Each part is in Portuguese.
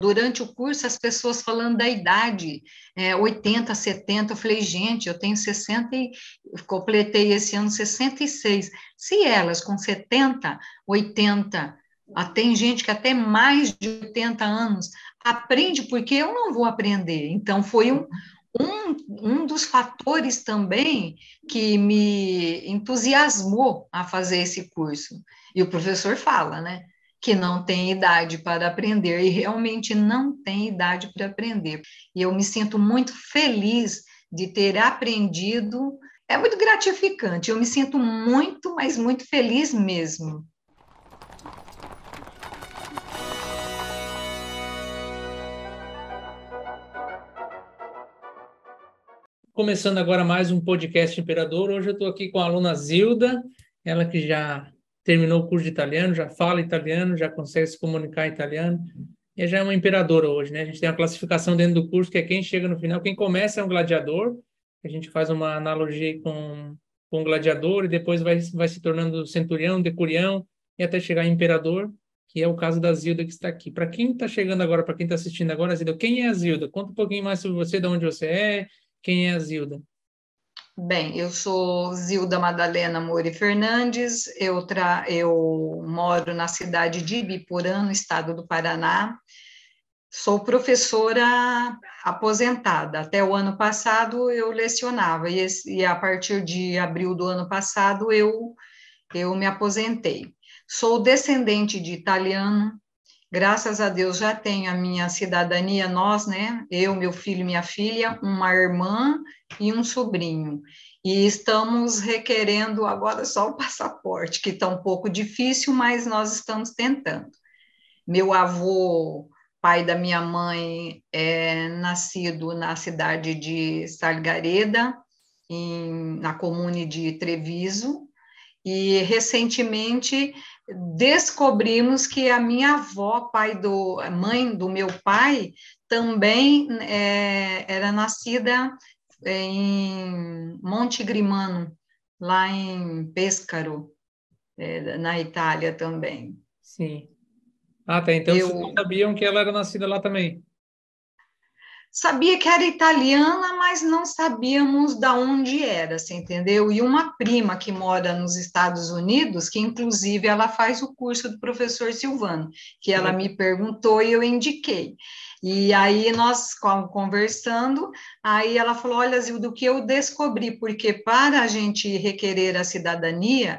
Durante o curso, as pessoas falando da idade, é, 80, 70, eu falei, gente, eu tenho 60 e completei esse ano 66. Se elas com 70, 80, tem gente que até mais de 80 anos aprende porque eu não vou aprender. Então, foi um, um, um dos fatores também que me entusiasmou a fazer esse curso. E o professor fala, né? Que não tem idade para aprender e realmente não tem idade para aprender. E eu me sinto muito feliz de ter aprendido. É muito gratificante. Eu me sinto muito, mas muito feliz mesmo. Começando agora mais um podcast Imperador. Hoje eu estou aqui com a aluna Zilda, ela que já terminou o curso de italiano, já fala italiano, já consegue se comunicar em italiano, e já é uma imperadora hoje, né? A gente tem uma classificação dentro do curso que é quem chega no final, quem começa é um gladiador, a gente faz uma analogia com, com um gladiador e depois vai, vai se tornando centurião, decurião e até chegar em imperador, que é o caso da Zilda que está aqui. Para quem está chegando agora, para quem está assistindo agora, Zilda, quem é a Zilda? Conta um pouquinho mais sobre você, de onde você é, quem é a Zilda. Bem, eu sou Zilda Madalena Mori Fernandes, eu, tra... eu moro na cidade de Ibiporã, no estado do Paraná. Sou professora aposentada. Até o ano passado eu lecionava, e, esse... e a partir de abril do ano passado eu, eu me aposentei. Sou descendente de italiano, graças a Deus já tenho a minha cidadania, nós, né? Eu, meu filho e minha filha, uma irmã e um sobrinho. E estamos requerendo agora só o passaporte, que está um pouco difícil, mas nós estamos tentando. Meu avô, pai da minha mãe, é nascido na cidade de Salgareda, em, na comune de Treviso, e recentemente descobrimos que a minha avó, pai do mãe do meu pai, também é, era nascida em Monte Grimano, lá em Pescaro, é, na Itália também. Sim. Ah, tá. Então Eu... vocês sabiam que ela era nascida lá também? Sabia que era italiana, mas não sabíamos da onde era, você entendeu? E uma prima que mora nos Estados Unidos, que inclusive ela faz o curso do professor Silvano, que ela me perguntou e eu indiquei. E aí nós conversando, aí ela falou: Olha, Zil, do que eu descobri, porque para a gente requerer a cidadania,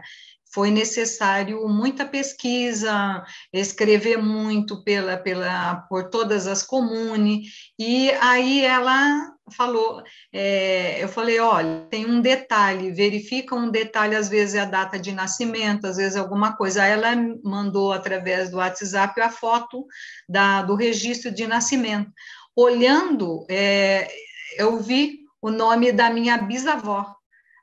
foi necessário muita pesquisa, escrever muito pela, pela, por todas as comunes, e aí ela falou, é, eu falei, olha, tem um detalhe, verifica um detalhe, às vezes é a data de nascimento, às vezes é alguma coisa, aí ela mandou através do WhatsApp a foto da, do registro de nascimento. Olhando, é, eu vi o nome da minha bisavó,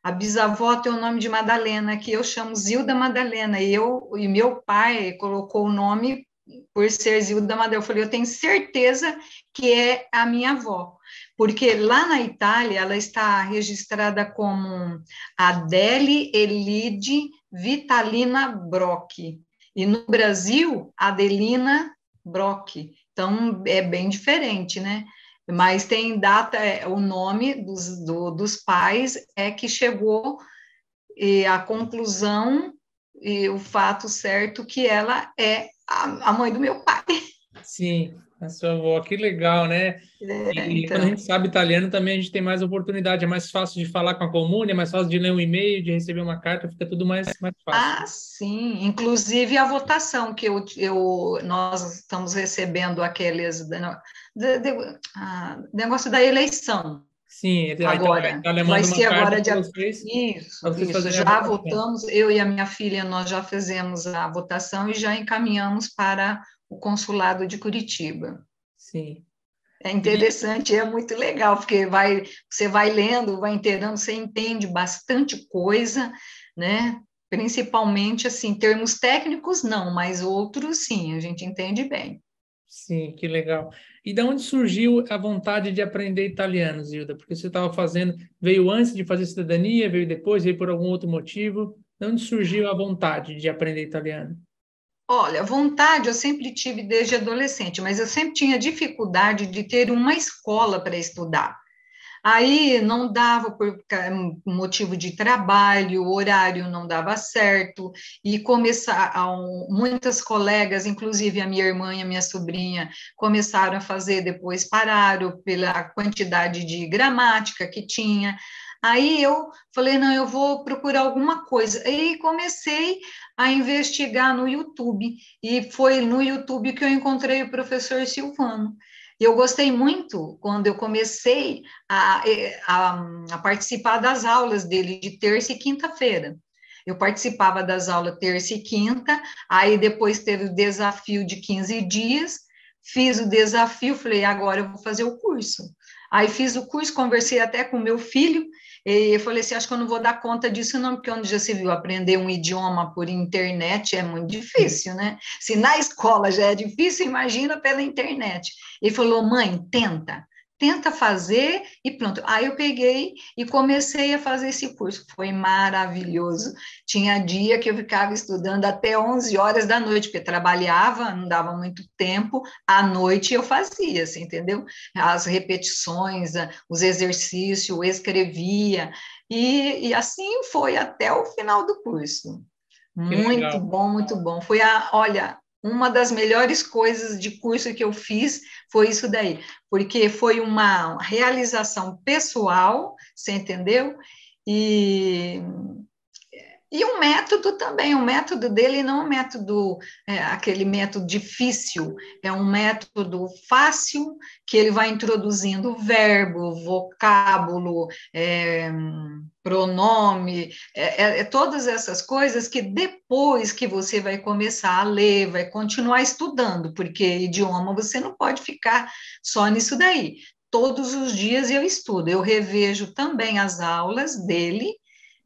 a bisavó tem o nome de Madalena, que eu chamo Zilda Madalena, e eu e meu pai colocou o nome por ser Zilda Madalena. Eu falei, eu tenho certeza que é a minha avó, porque lá na Itália ela está registrada como Adele Elide Vitalina Brock, e no Brasil, Adelina Brock. Então, é bem diferente, né? Mas tem data, é, o nome dos, do, dos pais é que chegou e a conclusão e o fato certo que ela é a, a mãe do meu pai. Sim, a sua avó, que legal, né? É, e então... quando a gente sabe italiano também a gente tem mais oportunidade, é mais fácil de falar com a comune, é mais fácil de ler um e-mail, de receber uma carta, fica tudo mais, mais fácil. Ah, sim, inclusive a votação que eu, eu nós estamos recebendo aqueles de, de, ah, negócio da eleição. Sim, agora vai ser agora dia vocês, isso, isso já votamos. Eu e a minha filha nós já fizemos a votação e já encaminhamos para o consulado de Curitiba. Sim. É interessante, e... é muito legal, porque vai, você vai lendo, vai inteirando, você entende bastante coisa, né? Principalmente assim, termos técnicos não, mas outros sim, a gente entende bem. Sim, que legal. E de onde surgiu a vontade de aprender italiano, Zilda? Porque você estava fazendo, veio antes de fazer cidadania, veio depois, veio por algum outro motivo. De onde surgiu a vontade de aprender italiano? Olha, vontade eu sempre tive desde adolescente, mas eu sempre tinha dificuldade de ter uma escola para estudar. Aí não dava por motivo de trabalho, o horário não dava certo, e começar, muitas colegas, inclusive a minha irmã e a minha sobrinha, começaram a fazer, depois pararam pela quantidade de gramática que tinha. Aí eu falei, não, eu vou procurar alguma coisa. Aí comecei a investigar no YouTube, e foi no YouTube que eu encontrei o professor Silvano. Eu gostei muito quando eu comecei a, a, a participar das aulas dele de terça e quinta-feira. Eu participava das aulas terça e quinta, aí depois teve o desafio de 15 dias, fiz o desafio, falei, agora eu vou fazer o curso. Aí fiz o curso, conversei até com meu filho, e eu falei assim, acho que eu não vou dar conta disso não, porque onde já se viu aprender um idioma por internet é muito difícil, né? Se na escola já é difícil, imagina pela internet. Ele falou, mãe, tenta tenta fazer e pronto. Aí eu peguei e comecei a fazer esse curso. Foi maravilhoso. Tinha dia que eu ficava estudando até 11 horas da noite, porque trabalhava, não dava muito tempo. À noite eu fazia, assim, entendeu? As repetições, os exercícios, escrevia. E, e assim foi até o final do curso. Muito bom, muito bom. Foi a, olha, uma das melhores coisas de curso que eu fiz foi isso daí, porque foi uma realização pessoal, você entendeu? E e um método também, o um método dele não é um método, é, aquele método difícil, é um método fácil, que ele vai introduzindo verbo, vocábulo, é, pronome, é, é, é, todas essas coisas que depois que você vai começar a ler, vai continuar estudando, porque idioma você não pode ficar só nisso daí. Todos os dias eu estudo, eu revejo também as aulas dele,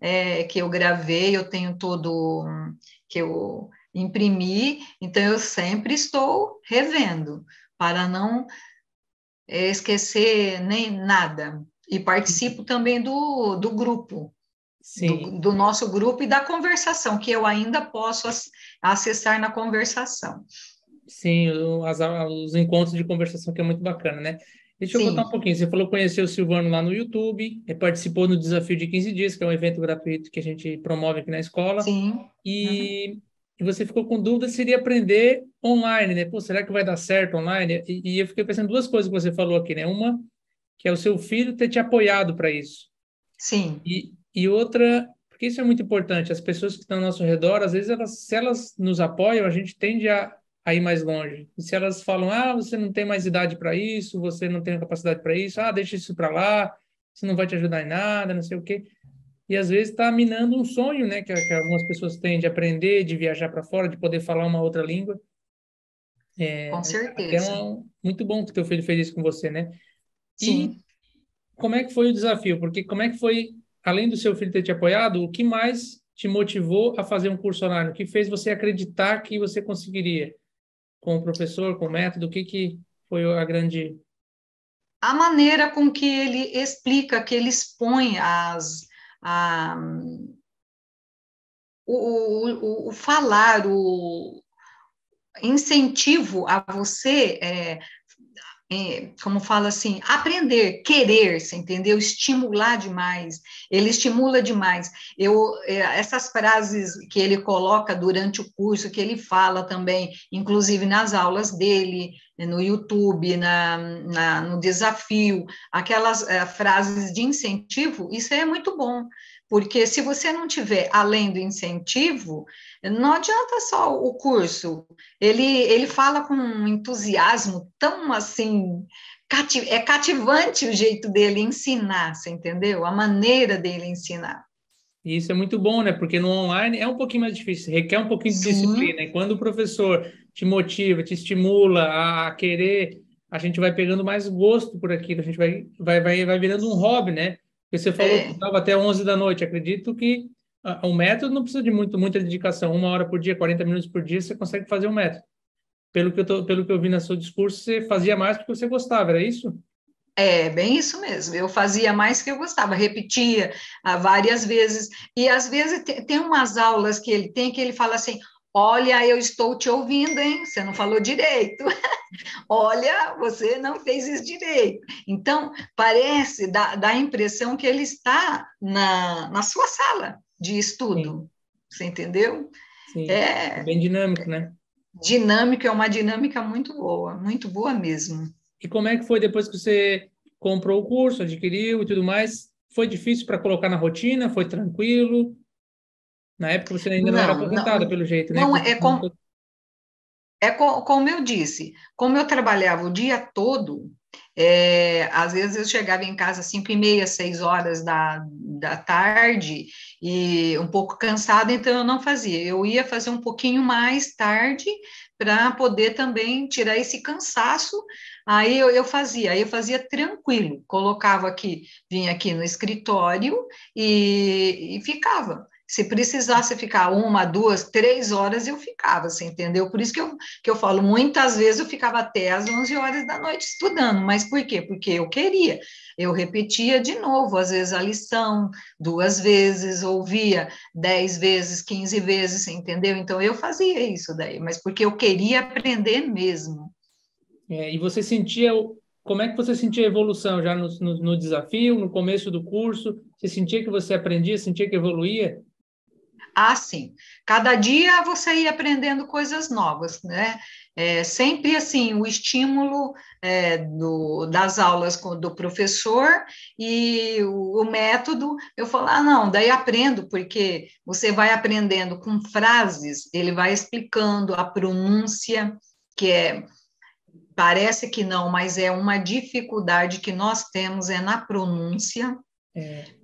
é, que eu gravei, eu tenho todo que eu imprimi, então eu sempre estou revendo para não é, esquecer nem nada. E participo também do, do grupo, do, do, nosso grupo e da conversação, que eu ainda posso acessar na conversação. Sim, as, os encontros de conversação que é muito bacana, né? Deixa eu Sim. voltar um pouquinho. Você falou que conheceu o Silvano lá no YouTube, participou no Desafio de 15 Dias, que é um evento gratuito que a gente promove aqui na escola. Sim. E, uhum. e você ficou com dúvida se iria aprender online, né? Pô, será que vai dar certo online? E, e, eu fiquei pensando duas coisas que você falou aqui, né? Uma, que é o seu filho ter te apoiado para isso. Sim. E, e outra, porque isso é muito importante, as pessoas que estão ao nosso redor, às vezes, elas, se elas nos apoiam, a gente tende a a ir mais longe. E se elas falam, ah, você não tem mais idade para isso, você não tem capacidade para isso, ah, deixa isso para lá, isso não vai te ajudar em nada, não sei o quê. E às vezes está minando um sonho, né, que, que, algumas pessoas têm de aprender, de viajar para fora, de poder falar uma outra língua. É, com certeza. É um, muito bom que teu filho fez isso com você, né? Sim. E como é que foi o desafio? Porque como é que foi, além do seu filho ter te apoiado, o que mais te motivou a fazer um curso online? O que fez você acreditar que você conseguiria? Com o professor, com o método? O que, que foi a grande. A maneira com que ele explica, que ele expõe as. A, o, o, o falar, o incentivo a você é, é, como fala assim, aprender, querer, você entendeu? Estimular demais. Ele estimula demais. Eu, é, essas frases que ele coloca durante o curso, que ele fala também, inclusive nas aulas dele, no YouTube, na, na no desafio, aquelas é, frases de incentivo, isso é muito bom. Porque se você não tiver além do incentivo, não adianta só o curso. Ele, ele fala com um entusiasmo tão assim, é cativante o jeito dele ensinar, você entendeu? A maneira dele ensinar. E isso é muito bom, né? Porque no online é um pouquinho mais difícil, requer um pouquinho de Sim. disciplina. E quando o professor te motiva, te estimula a querer, a gente vai pegando mais gosto por aquilo, a gente vai, vai, vai, vai virando um hobby, né? Porque você falou é. que estava até 11 da noite. Acredito que o método não precisa de muito, muita dedicação. Uma hora por dia, 40 minutos por dia, você consegue fazer um método. Pelo que eu, tô, pelo que eu vi no seu discurso, você fazia mais porque você gostava, era isso? É, bem isso mesmo. Eu fazia mais que eu gostava, repetia ah, várias vezes. E às vezes tem umas aulas que ele tem que ele fala assim: Olha, eu estou te ouvindo, hein? Você não falou direito. Olha, você não fez isso direito. Então, parece, dá, dá a impressão que ele está na, na sua sala de estudo. Sim. Você entendeu? Sim, é, é bem dinâmico, né? Dinâmico, é uma dinâmica muito boa, muito boa mesmo. E como é que foi depois que você comprou o curso, adquiriu e tudo mais? Foi difícil para colocar na rotina? Foi tranquilo? Na época você ainda não, não era aposentada, pelo jeito, né? Não, é como, é como eu disse, como eu trabalhava o dia todo, é, às vezes eu chegava em casa às cinco e meia, seis horas da, da tarde e um pouco cansada, então eu não fazia. Eu ia fazer um pouquinho mais tarde para poder também tirar esse cansaço. Aí eu, eu, fazia, aí eu fazia tranquilo, colocava aqui, vinha aqui no escritório e, e ficava. Se precisasse ficar uma, duas, três horas, eu ficava, você entendeu? Por isso que eu, que eu falo, muitas vezes eu ficava até às 11 horas da noite estudando, mas por quê? Porque eu queria. Eu repetia de novo, às vezes a lição, duas vezes, ouvia dez vezes, quinze vezes, você entendeu? Então eu fazia isso daí, mas porque eu queria aprender mesmo. É, e você sentia como é que você sentia a evolução já no, no, no, desafio, no começo do curso? Você sentia que você aprendia, sentia que evoluía? Ah, sim. Cada dia você ia aprendendo coisas novas, né? É, sempre assim, o estímulo é, do, das aulas com, do professor e o, o, método, eu falo, ah, não, daí aprendo, porque você vai aprendendo com frases, ele vai explicando a pronúncia, que é, parece que não, mas é uma dificuldade que nós temos é na pronúncia,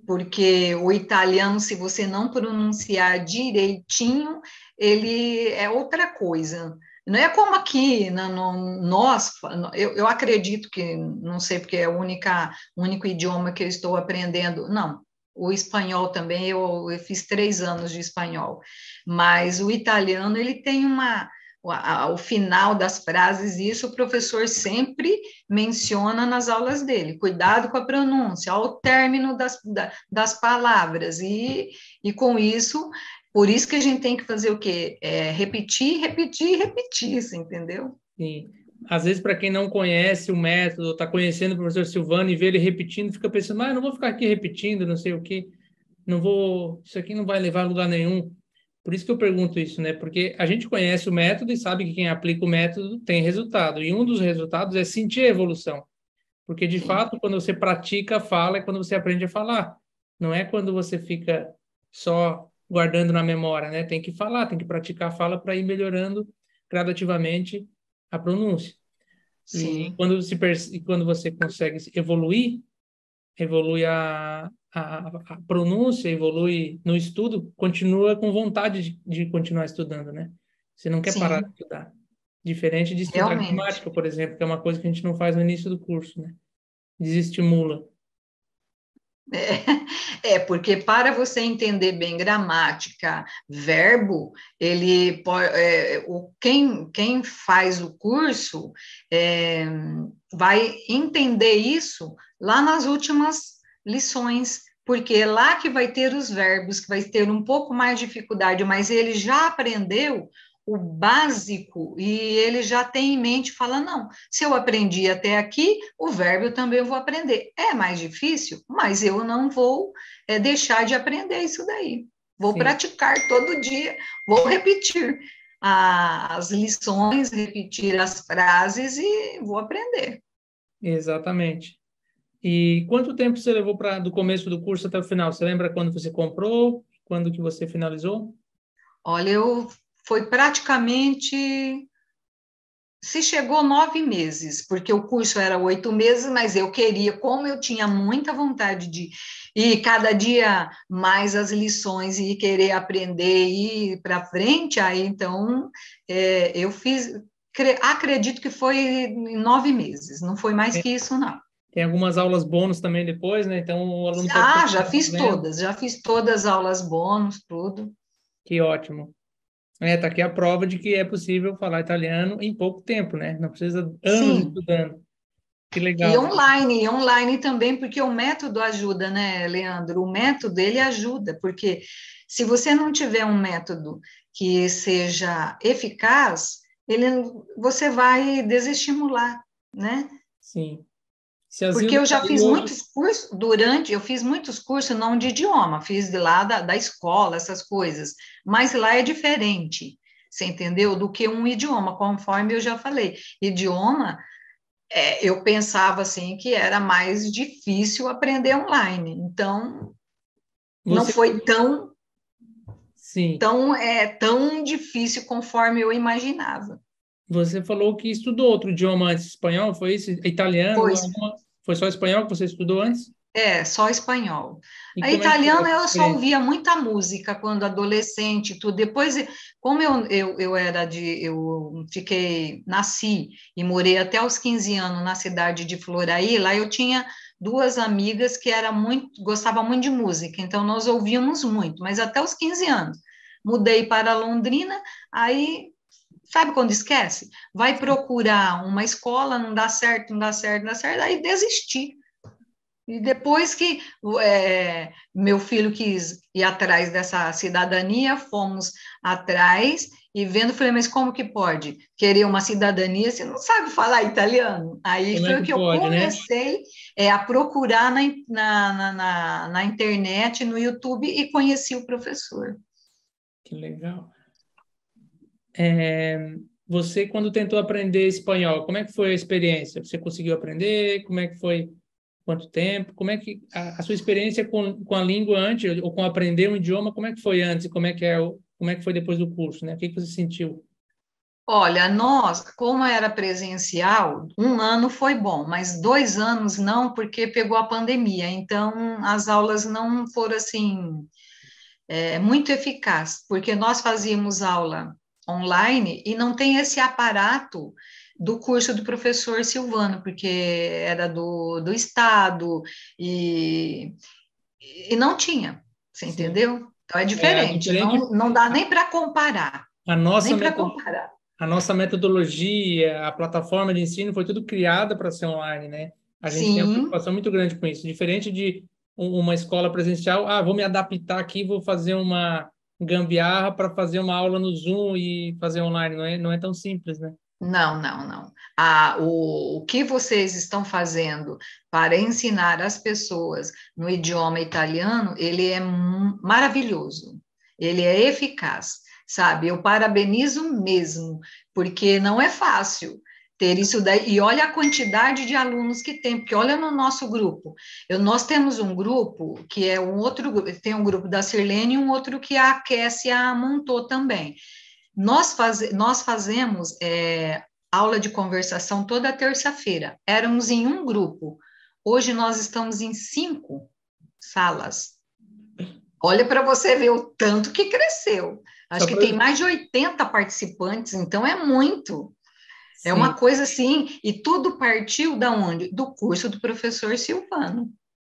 Porque o italiano, se você não pronunciar direitinho, ele é outra coisa. Não é como aqui, no, no, nós, eu, eu acredito que, não sei porque é o único idioma que eu estou aprendendo, não, o espanhol também, eu, eu fiz três anos de espanhol, mas o italiano, ele tem uma, o final das frases, isso o professor sempre menciona nas aulas dele, cuidado com a pronúncia, ao término das, das palavras, e, e com isso, por isso que a gente tem que fazer o quê? É, repetir, repetir, repetir, você entendeu? Sim. Às vezes, para quem não conhece o método, está conhecendo o professor Silvano e vê ele repetindo, fica pensando, ah, não vou ficar aqui repetindo, não sei o quê, não vou, isso aqui não vai levar a lugar nenhum. Por isso que eu pergunto isso, né? Porque a gente conhece o método e sabe que quem aplica o método tem resultado. E um dos resultados é sentir a evolução. Porque, de fato, quando você pratica fala, é quando você aprende a falar. Não é quando você fica só guardando na memória, né? Tem que falar, tem que praticar a fala para ir melhorando gradativamente a pronúncia. Sim. E quando, se, quando você consegue evoluir, evolui a, a, a, pronúncia evolui no estudo, continua com vontade de, de continuar estudando, né? Você não quer Sim. parar de estudar. Diferente de estudar Realmente. gramática, por exemplo, que é uma coisa que a gente não faz no início do curso, né? Desestimula. É, é, porque para você entender bem gramática, verbo, ele é, o, quem, quem faz o curso é, vai entender isso lá nas últimas lições, porque é lá que vai ter os verbos, que vai ter um pouco mais de dificuldade, mas ele já aprendeu o básico e ele já tem em mente, fala, não, se eu aprendi até aqui, o verbo eu também vou aprender. É mais difícil, mas eu não vou é, deixar de aprender isso daí. Vou Sim. praticar todo dia, vou repetir a, as lições, repetir as frases e vou aprender. Exatamente. E quanto tempo você levou para do começo do curso até o final? Você lembra quando você comprou? Quando que você finalizou? Olha, eu foi praticamente se chegou nove meses, porque o curso era oito meses, mas eu queria, como eu tinha muita vontade de ir cada dia mais as lições e querer aprender e ir para frente, aí então é, eu fiz, acredito que foi em nove meses, não foi mais que isso, não. Tem algumas aulas bônus também depois, né? Então o aluno Ah, já fiz vendo. todas, já fiz todas as aulas bônus, tudo. Que ótimo. É, tá aqui a prova de que é possível falar italiano em pouco tempo, né? Não precisa anos Sim. estudando. Que legal. E online, e online também, porque o método ajuda, né, Leandro? O método, ele ajuda, porque se você não tiver um método que seja eficaz, ele, você vai desestimular, né? Sim. Porque eu já fiz muitos cursos, durante, eu fiz muitos cursos não de idioma, fiz de lá da, da escola, essas coisas, mas lá é diferente, você entendeu? Do que um idioma, conforme eu já falei. Idioma, é, eu pensava assim que era mais difícil aprender online, então Você... não foi tão Sim. tão é tão difícil conforme eu imaginava. Você falou que estudou outro idioma antes, espanhol, foi isso? Italiano? Foi. Alguma... Foi só espanhol que você estudou antes? É, só espanhol. E a italiana é eu só ouvia muita música quando adolescente, tudo. Depois, como eu, eu, eu era de, eu fiquei, nasci e morei até os 15 anos na cidade de Floraí, lá eu tinha duas amigas que era muito, gostavam muito de música, então nós ouvíamos muito, mas até os 15 anos. Mudei para Londrina, aí Sabe quando esquece? Vai procurar uma escola, não dá certo, não dá certo, não dá certo, aí desistir. E depois que é, meu filho quis ir atrás dessa cidadania, fomos atrás e vendo, falei, mas como que pode querer uma cidadania se não sabe falar italiano? Aí como foi é que, que pode, eu né? comecei né? é, a procurar na, na, na, na internet, no YouTube, e conheci o professor. Que legal. É, você, quando tentou aprender espanhol, como é que foi a experiência? Você conseguiu aprender? Como é que foi? Quanto tempo? Como é que a, a sua experiência com, com a língua antes ou com aprender um idioma? Como é que foi antes? Como é que é? Como é que foi depois do curso? Né? O que, que você sentiu? Olha, nós, como era presencial, um ano foi bom, mas dois anos não, porque pegou a pandemia. Então, as aulas não foram assim é, muito eficazes, porque nós fazíamos aula online e não tem esse aparato do curso do professor Silvano, porque era do, do Estado e, e não tinha, você Sim. entendeu? Então é diferente, é, diferente. Não, não dá nem para comparar. A nossa nem para comparar. A nossa metodologia, a plataforma de ensino foi tudo criada para ser online, né? A gente Sim. tem uma preocupação muito grande com isso. Diferente de uma escola presencial, ah, vou me adaptar aqui, vou fazer uma gambiarra para fazer uma aula no Zoom e fazer online, não é, não é tão simples, né? Não, não, não. Ah, o, o que vocês estão fazendo para ensinar as pessoas no idioma italiano, ele é maravilhoso, ele é eficaz, sabe? Eu parabenizo mesmo, porque não é fácil ter isso daí. E olha a quantidade de alunos que tem, porque olha no nosso grupo. Eu, nós temos um grupo que é um outro grupo, tem um grupo da Sirlene e um outro que a Kessia montou também. Nós, faz, nós fazemos é, aula de conversação toda terça-feira. Éramos em um grupo. Hoje nós estamos em cinco salas. Olha para você ver o tanto que cresceu. Acho que tem mais de 80 participantes, então é muito. É uma coisa assim, e tudo partiu da onde? Do curso do professor Silvano.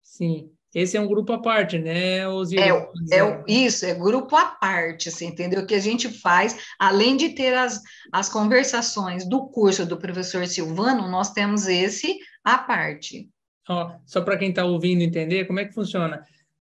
Sim. Esse é um grupo à parte, né, Osiris? É, é, isso, é grupo à parte, você entendeu? O que a gente faz, além de ter as, as conversações do curso do professor Silvano, nós temos esse à parte. Ó, só para quem está ouvindo entender, como é que funciona?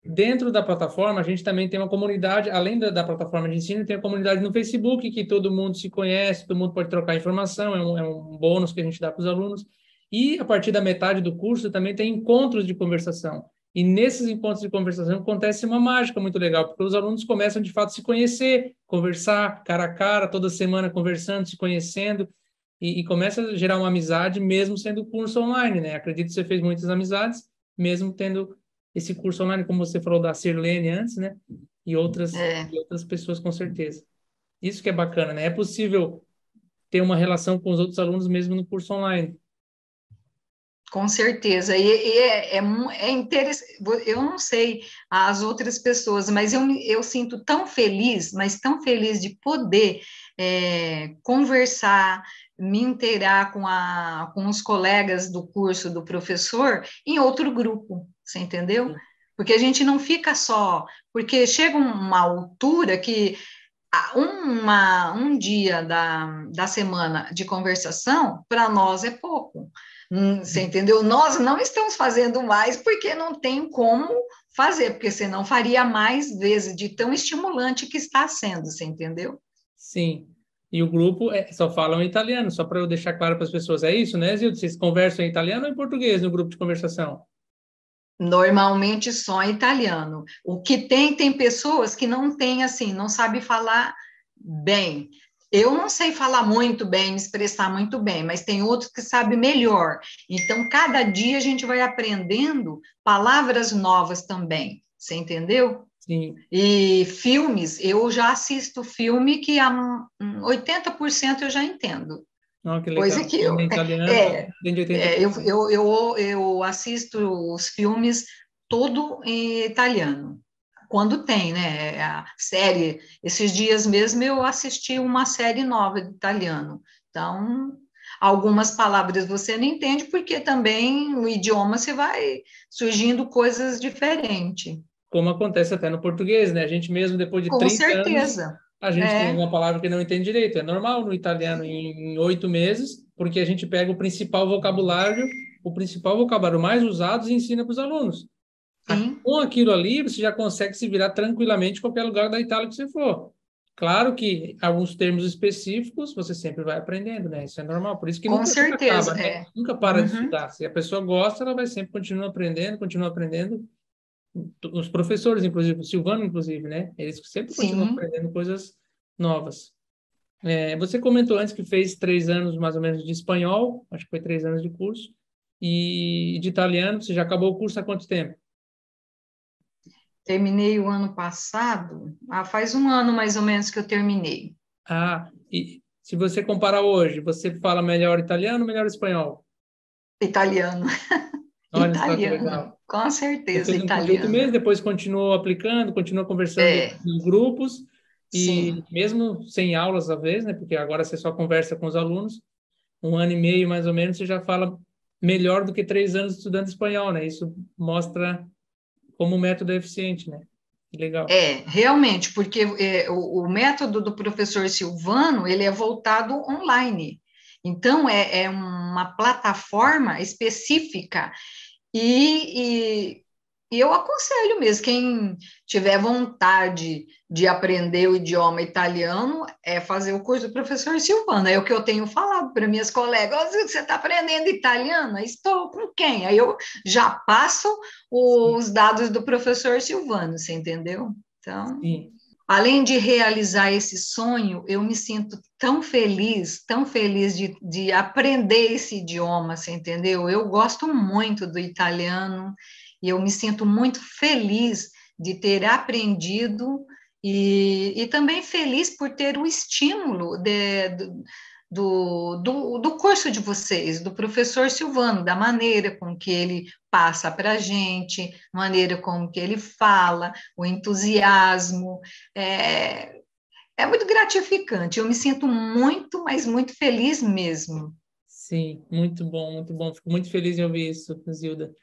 Dentro da plataforma, a gente também tem uma comunidade, além da, da, plataforma de ensino, tem a comunidade no Facebook, que todo mundo se conhece, todo mundo pode trocar informação, é um, é um bônus que a gente dá para os alunos. E a partir da metade do curso também tem encontros de conversação. E nesses encontros de conversação acontece uma mágica muito legal, porque os alunos começam de fato a se conhecer, conversar cara a cara, toda semana conversando, se conhecendo, e, e começa a gerar uma amizade mesmo sendo curso online, né? Acredito que você fez muitas amizades, mesmo tendo esse curso online, como você falou da Sirlene antes, né? E outras, é. e outras pessoas com certeza. Isso que é bacana, né? É possível ter uma relação com os outros alunos mesmo no curso online. Com certeza, e, e é, é, é, interessante, eu não sei as outras pessoas, mas eu, eu sinto tão feliz, mas tão feliz de poder é, conversar, me inteirar com, a, com os colegas do curso do professor em outro grupo, você entendeu? Porque a gente não fica só, porque chega uma altura que uma, um dia da, da semana de conversação, para nós é pouco. Hum, você entendeu? Nós não estamos fazendo mais porque não tem como fazer, porque senão faria mais vezes de tão estimulante que está sendo, você entendeu? Sim. E o grupo é, só falam italiano, só para eu deixar claro para as pessoas. É isso, né, Zildo? Vocês conversam em italiano ou em português no grupo de conversação? Normalmente só em italiano. O que tem, tem pessoas que não têm, assim, não sabem falar bem. Eu não sei falar muito bem, me expressar muito bem, mas tem outros que sabem melhor. Então, cada dia a gente vai aprendendo palavras novas também. Você entendeu? Sim. E filmes, eu já assisto filme que a 80% eu já entendo. Oh, que legal. Coisa que eu, italiano, é, é, eu, eu, eu, eu assisto os filmes todo em italiano quando tem, né? A série, esses dias mesmo eu assisti uma série nova de italiano. Então, algumas palavras você não entende, porque também no idioma você vai surgindo coisas diferentes. Como acontece até no português, né? A gente mesmo, depois de Com 30 certeza. anos, a gente é. tem uma palavra que não entende direito. É normal no italiano em oito meses, porque a gente pega o principal vocabulário, o principal vocabulário mais usado e ensina para os alunos. Sim. Com aquilo ali, você já consegue se virar tranquilamente em qualquer lugar da Itália que você for. Claro que alguns termos específicos você sempre vai aprendendo, né? Isso é normal. Por isso que Com nunca certeza, acaba, né? é. Nunca para uhum. de estudar. Se a pessoa gosta, ela vai sempre continuar aprendendo, continuar aprendendo. Os professores, inclusive, o Silvano, inclusive, né? Eles sempre Sim. continuam aprendendo coisas novas. É, você comentou antes que fez três anos, mais ou menos, de espanhol. Acho que foi três anos de curso. E de italiano, você já acabou o curso há quanto tempo? Terminei o ano passado, ah, faz um ano mais ou menos que eu terminei. Ah, e se você comparar hoje, você fala melhor italiano ou melhor espanhol? Italiano. Olha italiano, com certeza, um italiano. Mesmo, depois continuou aplicando, continuou conversando é. em grupos, e Sim. mesmo sem aulas às vezes, né, porque agora você só conversa com os alunos, um ano e meio mais ou menos, você já fala melhor do que três anos estudando espanhol, né? Isso mostra como método é eficiente, né? Legal. É, realmente, porque é, o, o, método do professor Silvano, ele é voltado online. Então, é, é uma plataforma específica e, e e eu aconselho mesmo, quem tiver vontade de aprender o idioma italiano, é fazer o curso do professor Silvano. É o que eu tenho falado para minhas colegas. Oh, você está aprendendo italiano? Estou com quem? Aí eu já passo os dados do professor Silvano, você entendeu? Então, Sim. Além de realizar esse sonho, eu me sinto tão feliz, tão feliz de, de aprender esse idioma, você entendeu? Eu gosto muito do italiano e eu me sinto muito feliz de ter aprendido e, e também feliz por ter o estímulo de, do, do, do curso de vocês, do professor Silvano, da maneira com que ele passa para a gente, maneira com que ele fala, o entusiasmo. É, é muito gratificante, eu me sinto muito, mas muito feliz mesmo. Sim, muito bom, muito bom. Fico muito feliz em ouvir isso, Zilda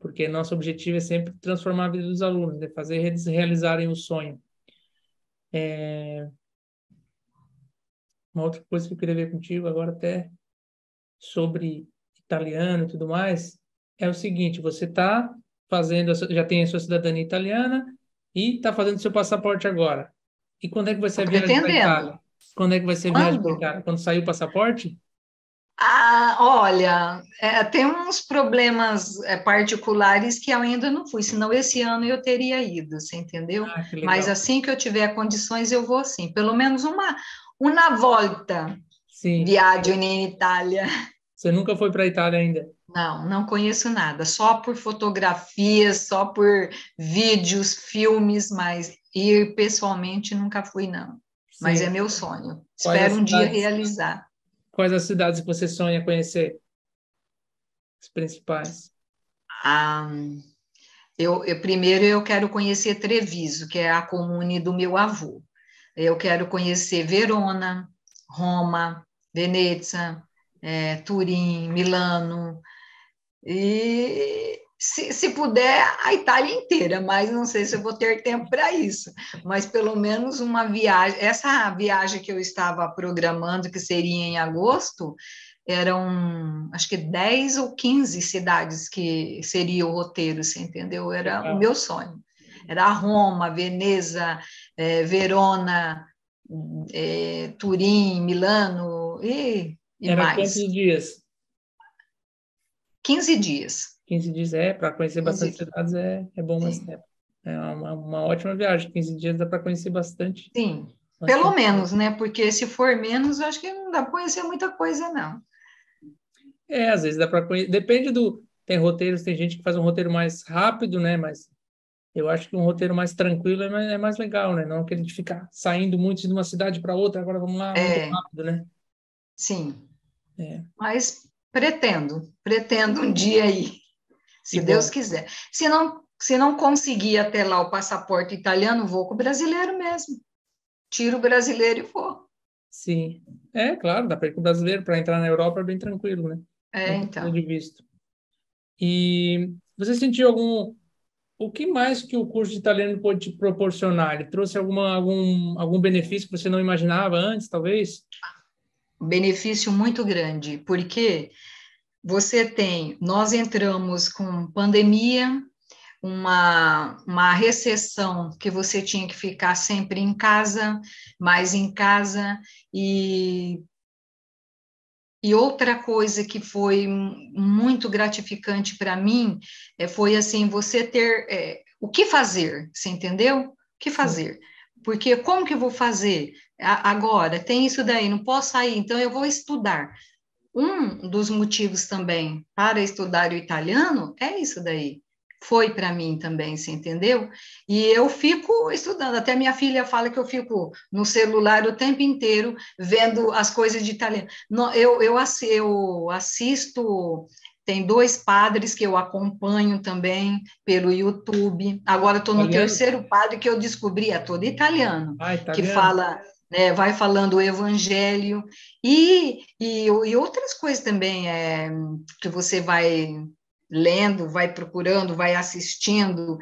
porque nosso objetivo é sempre transformar a vida dos alunos, né? fazer eles realizarem o sonho. É... Uma outra coisa que eu queria ver contigo agora até sobre italiano e tudo mais é o seguinte: você está fazendo, já tem a sua cidadania italiana e está fazendo seu passaporte agora. E quando é que vai ser a viagem para Itália? Quando é que vai ser viagem para Itália? Quando sair o passaporte? Ah, olha, é, tem uns problemas é, particulares que eu ainda não fui, senão esse ano eu teria ido, você entendeu? Ah, Mas assim que eu tiver condições, eu vou sim, pelo menos uma, uma volta sim. viagem em Itália. Você nunca foi para a Itália ainda? Não, não conheço nada, só por fotografias, só por vídeos, filmes, mas ir pessoalmente nunca fui, não. Sim. Mas é meu sonho. Quais Espero um dia realizar. Quais as cidades que você sonha conhecer? As principais. Ah, eu, eu, primeiro eu quero conhecer Treviso, que é a comune do meu avô. Eu quero conhecer Verona, Roma, Veneza, é, Turim, Milano. E se, se puder, a Itália inteira, mas não sei se eu vou ter tempo para isso. Mas pelo menos uma viagem, essa viagem que eu estava programando, que seria em agosto, eram acho que 10 ou 15 cidades que seria o roteiro, você entendeu? Era Legal. o meu sonho. Era Roma, Veneza, é, Verona, é, Turim, Milano e, e Era mais. quantos dias? 15 dias. 15 dias é, para conhecer bastante cidades é, é bom mais tempo. É uma, uma ótima viagem, 15 dias dá para conhecer bastante. Sim, bastante pelo menos, né? Porque se for menos, eu acho que não dá para conhecer muita coisa, não. É, às vezes dá para conhecer. Depende do. Tem roteiros, tem gente que faz um roteiro mais rápido, né? Mas eu acho que um roteiro mais tranquilo é mais, é mais legal, né? Não aquele de ficar saindo muito de uma cidade para outra, agora vamos lá, é. muito rápido, né? Sim. É. Mas pretendo, pretendo um dia aí, se e Deus bom. quiser. Se não, se não conseguir até lá o passaporte italiano, vou com o brasileiro mesmo. Tiro o brasileiro e vou. Sim. É, claro, dá para ir com o brasileiro, para entrar na Europa é bem tranquilo, né? É, então. De visto. E você sentiu algum. O que mais que o curso de italiano pode te proporcionar? Ele trouxe alguma, algum, algum benefício que você não imaginava antes, talvez? Benefício muito grande, porque você tem. Nós entramos com pandemia, uma, uma recessão que você tinha que ficar sempre em casa, mais em casa, e e outra coisa que foi muito gratificante para mim é, foi assim você ter é, o que fazer, você entendeu? O que fazer? Porque como que eu vou fazer agora? Tem isso daí, não posso sair, então eu vou estudar. Um dos motivos também para estudar o italiano é isso daí foi para mim também, você entendeu? E eu fico estudando, até minha filha fala que eu fico no celular o tempo inteiro vendo as coisas de italiano. Eu, eu, eu assisto, tem dois padres que eu acompanho também pelo YouTube. Agora estou no italiano? terceiro padre que eu descobri, é todo italiano, ah, italiano. que fala né, vai falando o evangelho e, e, e, outras coisas também é, que você vai lendo, vai procurando, vai assistindo.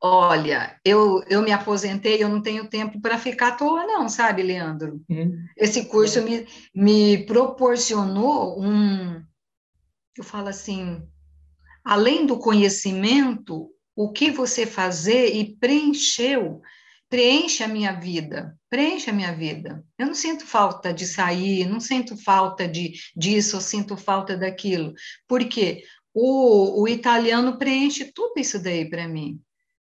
Olha, eu, eu me aposentei, eu não tenho tempo para ficar à toa, não, sabe, Leandro? Uhum. Esse curso me, me proporcionou um, eu falo assim, além do conhecimento, o que você fazer e preencheu, preenche a minha vida, preenche a minha vida. Eu não sinto falta de sair, não sinto falta de disso, eu sinto falta daquilo. Por quê? O, o italiano preenche tudo isso daí para mim.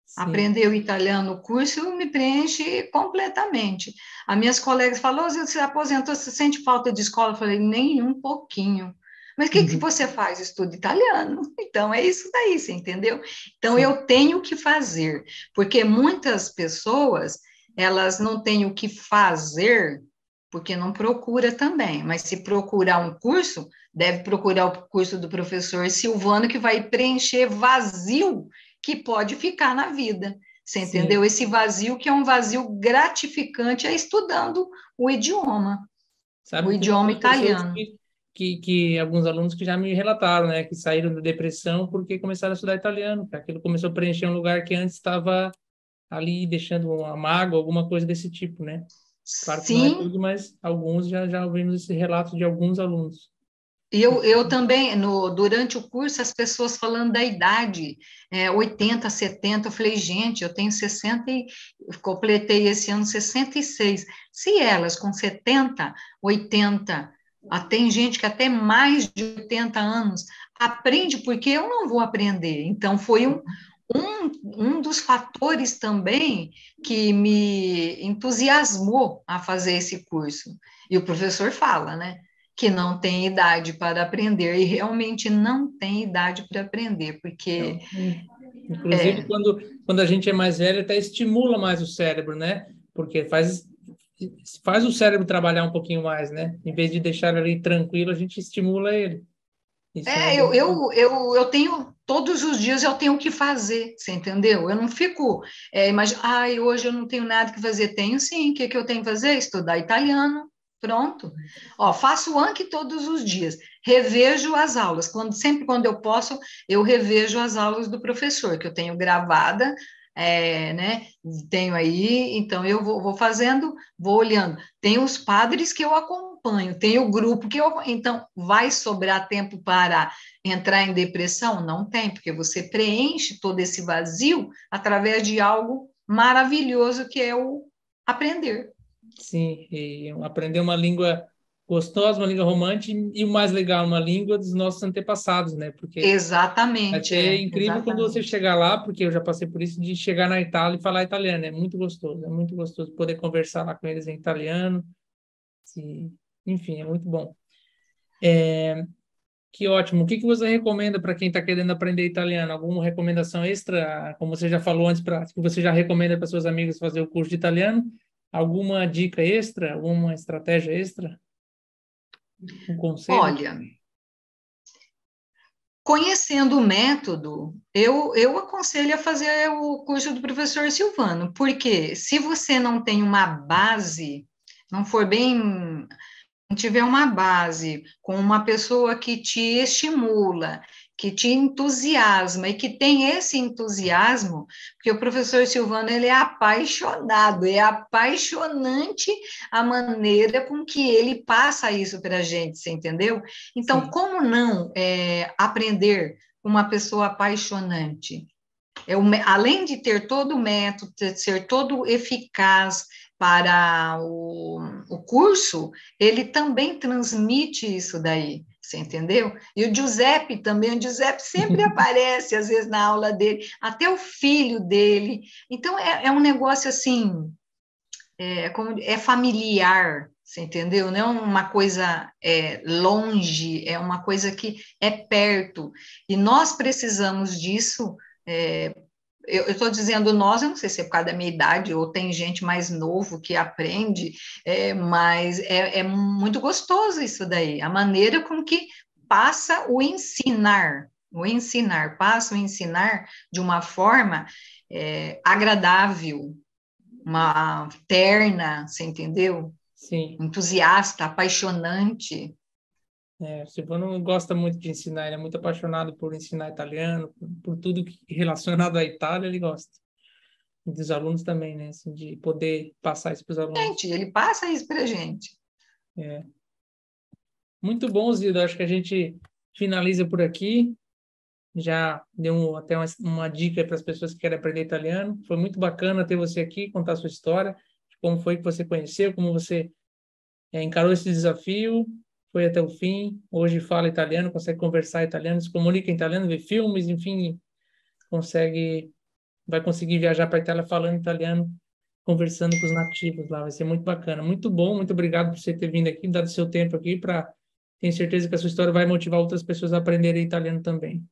Sim. Aprender o italiano, o curso me preenche completamente. As minhas colegas falam, você aposentou, você sente falta de escola? Eu falei, nem um pouquinho. Mas o que, uhum. que você faz? Estudo italiano. Então, é isso daí, você entendeu? Então, Sim. eu tenho que fazer, porque muitas pessoas, elas não têm o que fazer porque não procura também, mas se procurar um curso, deve procurar o curso do professor Silvano, que vai preencher vazio que pode ficar na vida. Você entendeu? Sim. Esse vazio que é um vazio gratificante é estudando o idioma, Sabe, o idioma italiano. Que, que, que, alguns alunos que já me relataram, né, que saíram da depressão porque começaram a estudar italiano, aquilo começou a preencher um lugar que antes estava ali deixando uma mágoa, alguma coisa desse tipo, né? Claro que Sim. não é tudo, mas alguns já, já ouvimos esse relato de alguns alunos. Eu, eu também, no, durante o curso, as pessoas falando da idade, é, 80, 70, eu falei, gente, eu tenho 60 e completei esse ano 66. Se elas com 70, 80, ah, tem gente que até mais de 80 anos aprende, porque eu não vou aprender. Então, foi um, um, um dos fatores também que me entusiasmou a fazer esse curso. E o professor fala, né? Que não tem idade para aprender, e realmente não tem idade para aprender, porque. Inclusive, é, quando, quando a gente é mais velho, até estimula mais o cérebro, né? Porque faz, faz o cérebro trabalhar um pouquinho mais, né? Em vez de deixar ele tranquilo, a gente estimula ele. Isso é, é eu, eu, eu, eu tenho todos os dias eu tenho o que fazer, você entendeu? Eu não fico, é, imagina, ai, hoje eu não tenho nada que fazer. Tenho sim, o que, que eu tenho que fazer? Estudar italiano, pronto. Ó, faço o Anki todos os dias, revejo as aulas. Quando, sempre quando eu posso, eu revejo as aulas do professor, que eu tenho gravada, é, né? Tenho aí, então eu vou, vou fazendo, vou olhando. Tem os padres que eu acompanho. Tem o grupo que eu. Então, vai sobrar tempo para entrar em depressão? Não tem, porque você preenche todo esse vazio através de algo maravilhoso que é o aprender. Sim, e aprender uma língua gostosa, uma língua romântica e o mais legal, uma língua dos nossos antepassados, né? Porque exatamente. É, incrível exatamente. quando você chegar lá, porque eu já passei por isso de chegar na Itália e falar italiano, é muito gostoso, é muito gostoso poder conversar lá com eles em italiano. Enfim, é muito bom. É, que ótimo. O que, que você recomenda para quem está querendo aprender italiano? Alguma recomendação extra? Como você já falou antes, pra, que você já recomenda para seus amigos fazer o curso de italiano? Alguma dica extra? Alguma estratégia extra? Um conselho? Olha, conhecendo o método, eu, eu aconselho a fazer o curso do professor Silvano, porque se você não tem uma base, não for bem tiver uma base com uma pessoa que te estimula, que te entusiasma e que tem esse entusiasmo, porque o professor Silvano ele é apaixonado, é apaixonante a maneira com que ele passa isso para a gente, você entendeu? Então, Sim. como não é, aprender com uma pessoa apaixonante? É, além de ter todo o método, de ser todo eficaz, para o, o curso, ele também transmite isso daí, você entendeu? E o Giuseppe também, o Giuseppe sempre aparece, às vezes, na aula dele, até o filho dele. Então, é, é um negócio assim, é, como, é familiar, você entendeu? Não é uma coisa é, longe, é uma coisa que é perto. E nós precisamos disso é, eu estou dizendo nós, eu não sei se é por causa da minha idade ou tem gente mais novo que aprende, é, mas é, é muito gostoso isso daí, a maneira com que passa o ensinar, o ensinar, passa o ensinar de uma forma é, agradável, uma terna, você entendeu? Sim. Entusiasta, apaixonante. É, o Silvano gosta muito de ensinar, ele é muito apaixonado por ensinar italiano, por, tudo que, relacionado à Itália, ele gosta. E dos alunos também, né? Assim, de poder passar isso para os alunos. Gente, ele passa isso para a gente. É. Muito bom, Zilda. Acho que a gente finaliza por aqui. Já deu um, até uma, uma dica para as pessoas que querem aprender italiano. Foi muito bacana ter você aqui, contar a sua história, como foi que você conheceu, como você é, encarou esse desafio foi até o fim. Hoje fala italiano, consegue conversar italiano, se comunica em italiano, vê filmes, enfim, consegue, vai conseguir viajar para a Itália falando italiano, conversando com os nativos lá. Vai ser muito bacana. Muito bom, muito obrigado por você ter vindo aqui, dado seu tempo aqui para tenho certeza que a sua história vai motivar outras pessoas a aprenderem italiano também.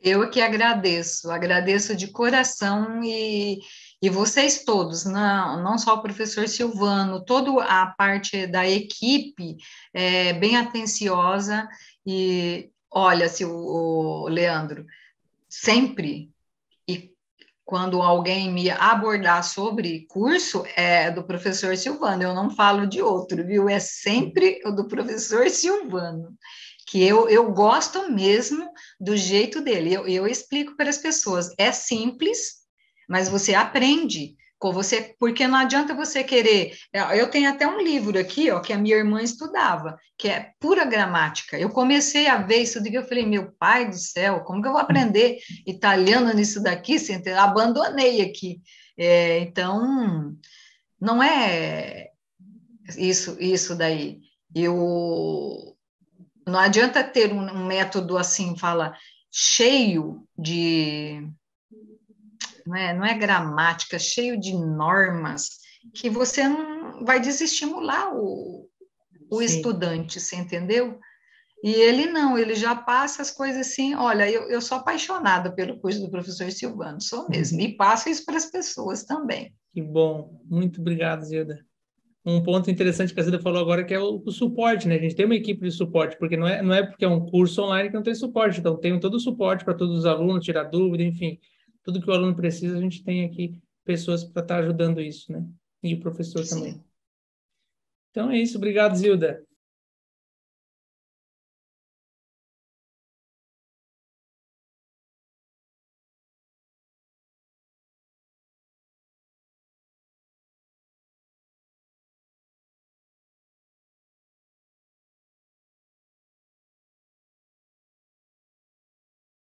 Eu que agradeço, agradeço de coração e e vocês todos, não, não só o professor Silvano, toda a parte da equipe é bem atenciosa e olha, se o, o Leandro, sempre e quando alguém me abordar sobre curso, é do professor Silvano, eu não falo de outro, viu? É sempre o do professor Silvano que eu, eu gosto mesmo do jeito dele. Eu, eu explico para as pessoas, é simples, mas você aprende com você, porque não adianta você querer. É, eu tenho até um livro aqui, ó, que a minha irmã estudava, que é pura gramática. Eu comecei a ver isso daqui, eu falei, meu pai do céu, como que eu vou aprender italiano nisso daqui? Eu abandonei aqui. É, então, não é isso, isso daí. Eu não adianta ter um, um método assim, fala cheio de não é, não é gramática, cheio de normas, que você não vai desestimular o, o estudante, você entendeu? E ele não, ele já passa as coisas assim, olha, eu, eu sou apaixonada pelo curso do professor Silvano, sou mesmo, e passa isso para as pessoas também. Que bom, muito obrigado, Zilda. Um ponto interessante que a Zilda falou agora que é o, o, suporte, né? A gente tem uma equipe de suporte, porque não é, não é porque é um curso online que não tem suporte, então tem todo o suporte para todos os alunos, tirar dúvida, enfim tudo que o aluno precisa, a gente tem aqui pessoas para estar tá ajudando isso, né? E o professor Sim. também. Então é isso. Obrigado, Zilda.